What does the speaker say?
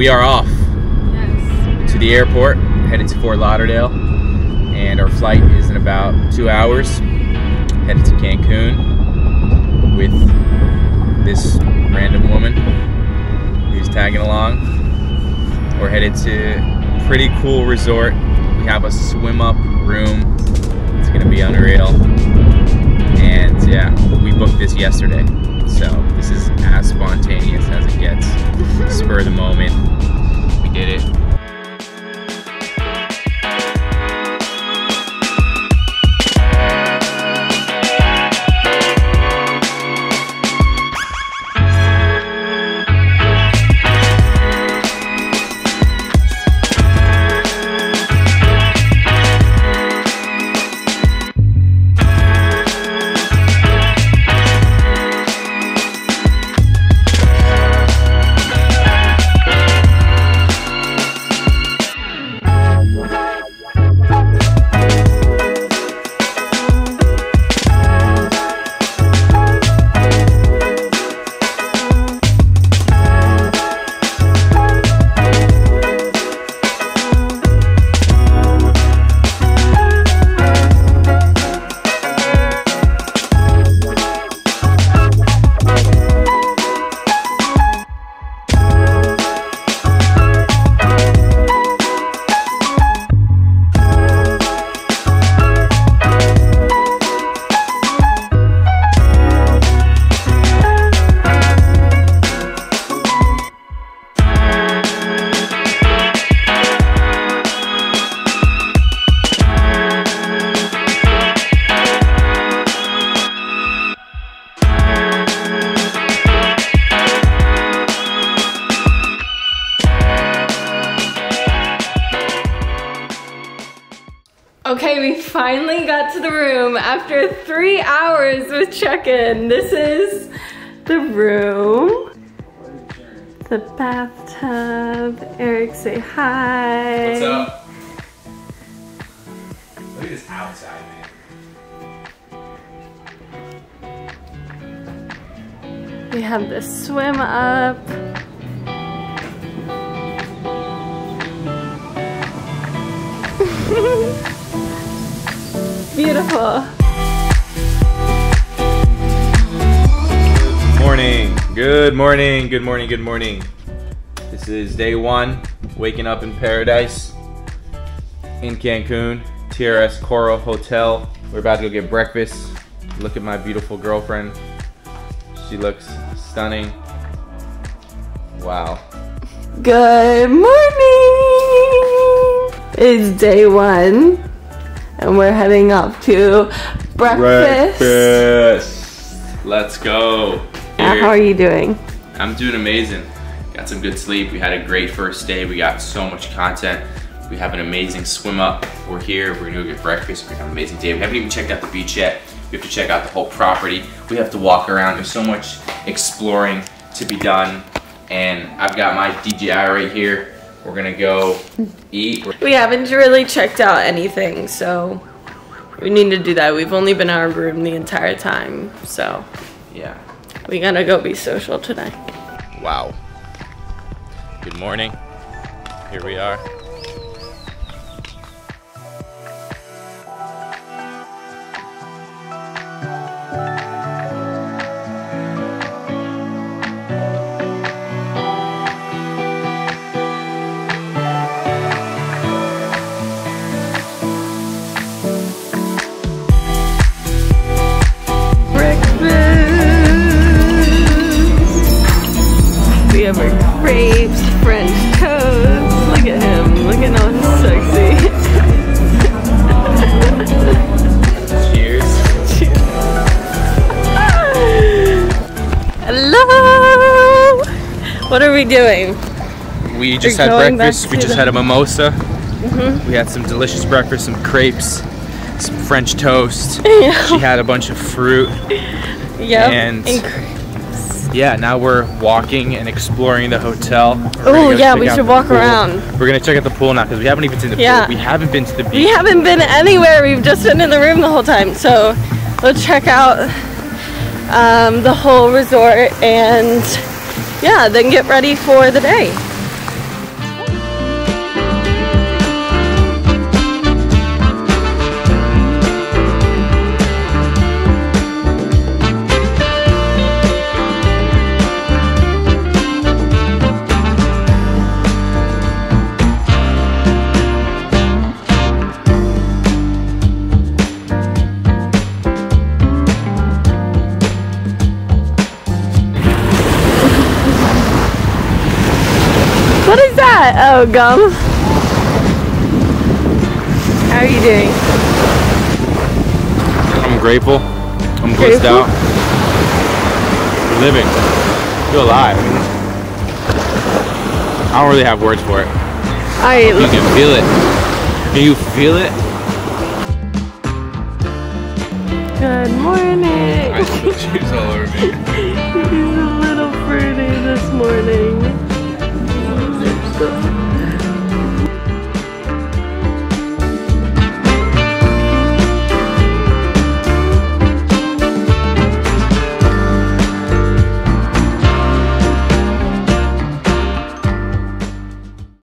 We are off Yes. to the airport, headed to Fort Lauderdale, and our flight is in about two hours. Headed to Cancun with this random woman who's tagging along. We're headed to pretty cool resort. We have a swim up room. It's gonna be unreal. And yeah, we booked this yesterday. So this is as spontaneous as it gets. Spur of the moment. We did it. Okay, we finally got to the room after three hours with check-in. This is the room. The bathtub. Eric, say hi. What's up? Look at this outside, man. We have the swim up. Beautiful. Morning. Good morning. Good morning. Good morning. This is day one, waking up in paradise in Cancun, TRS Coral Hotel. We're about to go get breakfast. Look at my beautiful girlfriend. She looks stunning. Wow. Good morning! It's day one, and we're heading up to breakfast. Breakfast. Let's go. Uh, Here. how are you doing? I'm doing amazing. Got some good sleep. We had a great first day. We got so much content. We have an amazing swim up. We're here. We're gonna go get breakfast. We're gonna have an amazing day. We haven't even checked out the beach yet. We have to check out the whole property. We have to walk around. There's so much exploring to be done. And I've got my DJI right here. We're gonna go eat. We haven't really checked out anything, so we need to do that. We've only been in our room the entire time, so Yeah. we gotta go be social today. Wow. Good morning. Here we are. Grapes, French toast. Look at him. Look at how sexy. Cheers. Hello. What are we doing? We just We're had breakfast. We just had a mimosa. Mm-hmm. We had some delicious breakfast, some crepes, some French toast. Yeah. She had a bunch of fruit. Yep. And- Inc- Yeah, now we're walking and exploring the hotel. Oh yeah, we should walk around. We're gonna check out the pool now because we haven't even seen the Yeah. pool. We haven't been to the beach. We haven't been anywhere. We've just been in the room the whole time. So let's check out um, the whole resort and yeah, then get ready for the day. Oh, gum. How are you doing? I'm grateful. I'm Grateful? out. Living. Feel alive. I don't really have words for it. I You can feel it. Can you feel it? Good morning. I juice all over me.